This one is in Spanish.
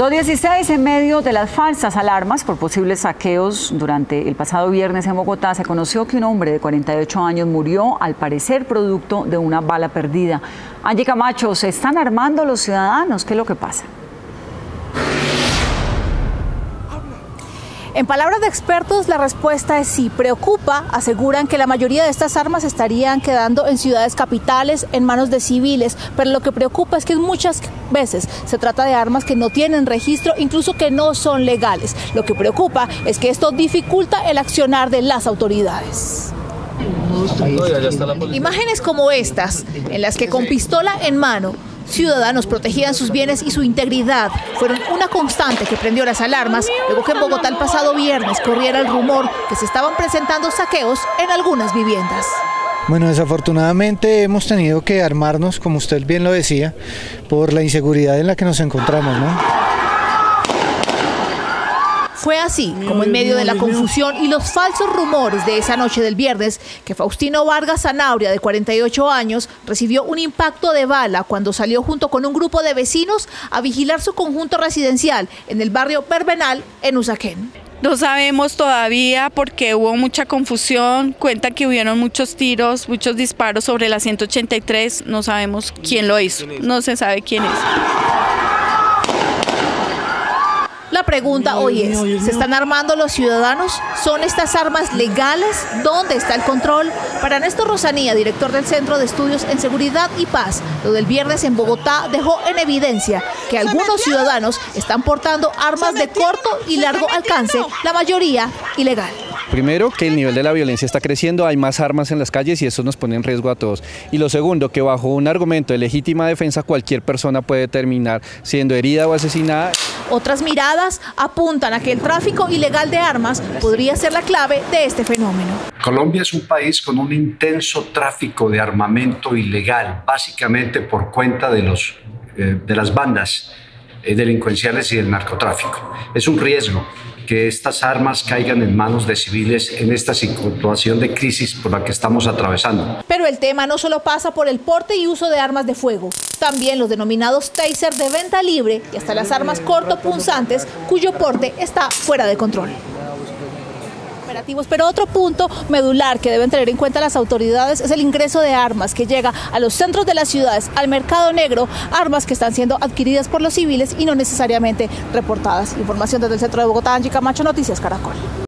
216 en medio de las falsas alarmas por posibles saqueos durante el pasado viernes en Bogotá se conoció que un hombre de 48 años murió al parecer producto de una bala perdida. Angie Camacho, ¿se están armando los ciudadanos? ¿Qué es lo que pasa? En palabras de expertos, la respuesta es sí. Preocupa, aseguran que la mayoría de estas armas estarían quedando en ciudades capitales, en manos de civiles, pero lo que preocupa es que muchas veces se trata de armas que no tienen registro, incluso que no son legales. Lo que preocupa es que esto dificulta el accionar de las autoridades. Imágenes como estas, en las que con pistola en mano Ciudadanos protegían sus bienes y su integridad. Fueron una constante que prendió las alarmas luego que en Bogotá el pasado viernes corriera el rumor que se estaban presentando saqueos en algunas viviendas. Bueno, desafortunadamente hemos tenido que armarnos, como usted bien lo decía, por la inseguridad en la que nos encontramos, ¿no? Fue así, como en medio de la confusión y los falsos rumores de esa noche del viernes, que Faustino Vargas Zanauria, de 48 años, recibió un impacto de bala cuando salió junto con un grupo de vecinos a vigilar su conjunto residencial en el barrio Perbenal, en Usaquén. No sabemos todavía porque hubo mucha confusión, cuenta que hubieron muchos tiros, muchos disparos sobre la 183, no sabemos quién lo hizo, no se sabe quién es. Pregunta hoy es, ¿se están armando los ciudadanos? ¿Son estas armas legales? ¿Dónde está el control? Para Néstor Rosanía, director del Centro de Estudios en Seguridad y Paz, lo del viernes en Bogotá dejó en evidencia que algunos ciudadanos están portando armas de corto y largo alcance, la mayoría ilegal. Primero, que el nivel de la violencia está creciendo, hay más armas en las calles y eso nos pone en riesgo a todos. Y lo segundo, que bajo un argumento de legítima defensa cualquier persona puede terminar siendo herida o asesinada. Otras miradas apuntan a que el tráfico ilegal de armas podría ser la clave de este fenómeno. Colombia es un país con un intenso tráfico de armamento ilegal, básicamente por cuenta de, los, eh, de las bandas delincuenciales y del narcotráfico. Es un riesgo que estas armas caigan en manos de civiles en esta situación de crisis por la que estamos atravesando. Pero el tema no solo pasa por el porte y uso de armas de fuego, también los denominados taser de venta libre y hasta las armas cortopunzantes cuyo porte está fuera de control. Pero otro punto medular que deben tener en cuenta las autoridades es el ingreso de armas que llega a los centros de las ciudades, al mercado negro, armas que están siendo adquiridas por los civiles y no necesariamente reportadas. Información desde el centro de Bogotá, Angie Camacho, Noticias Caracol.